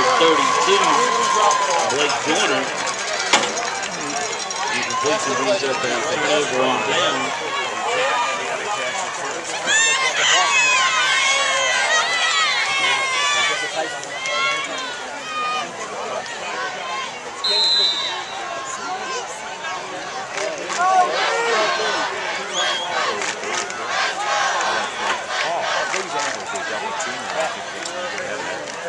number 32, Blake Joyner. Place some brings up a turnover on down. That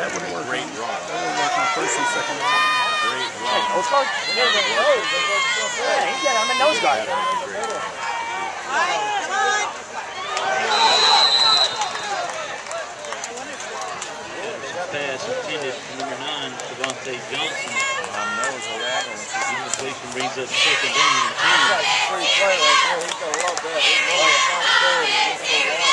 would work. Great run. That would work on first and second. Great run. Postcard? Yeah, he's got, I'm a nose guard. Pass intended for number nine, Devontae Johnson. On nose of that one. Completion brings up second down and ten. Free play right there. He's love that. He's going responsibility. He's gonna love it.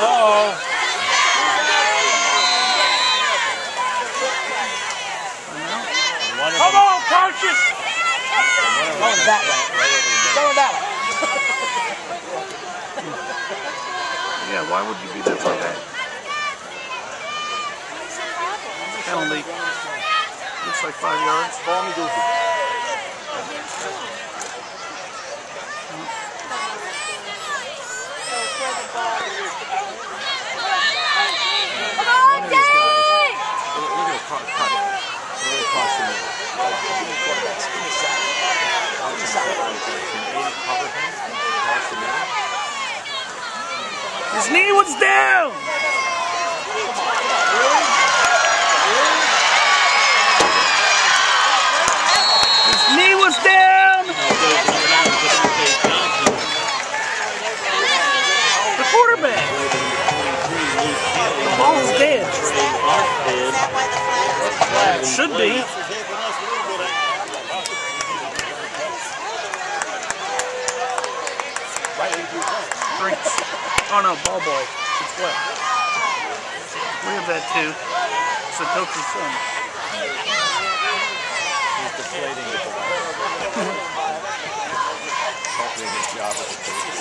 Hello? Come on, coaches! Going that way. Going that way. Yeah, why would you be there for that far back? Penalty. Looks like five yards. Call me Goofy. Come on, Look, look Dave! at the cut. cut. Really across the. Quarterbacks, give me a shot. Give me a. Can cover him across the middle? His knee was down. His knee was down. Now goes number nine, Devontae Johnson. The quarterback. Twenty-three, Luke Kelly. The ball's dead. Armstead. Should be. Drinks. Oh no, ball boy. It's wet. We have that too. It's the coach's son. He's deflating the ball. Hopefully he gets job at the coach.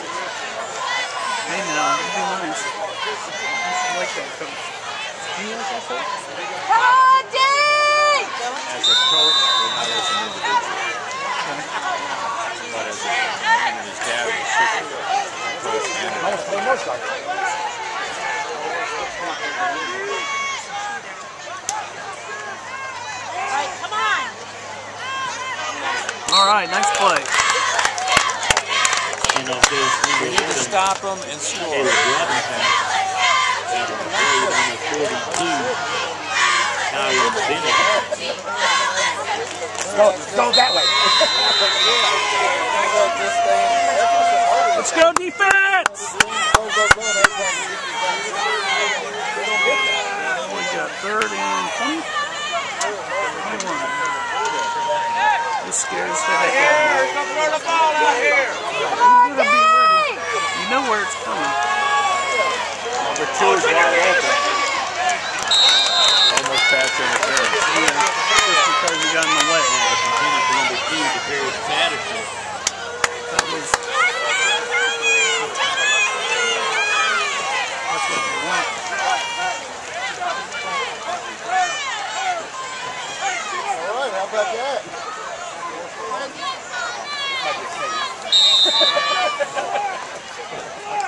Hey now, it'd be nice. I like that coach. Do you like that coach? Come on, Dave! As a coach, we're not as an individual. But as a man and his dad was super coach and I want to play nose guard. All right, come on. All right, nice play. And off goes We need to stop him and score. Caleb Robinson. And on the play, number forty-two, Kyron Bennett. Go, go that way. Let's go defense. Third and 20. 21. This scares the heck out of me. The ball out here. You gotta be ready. You know where it's coming. Number two is wide open. Almost pass interference. Yeah, just because you got in the way. Intended for number two, DeParis Patterson. That was. about that? Might be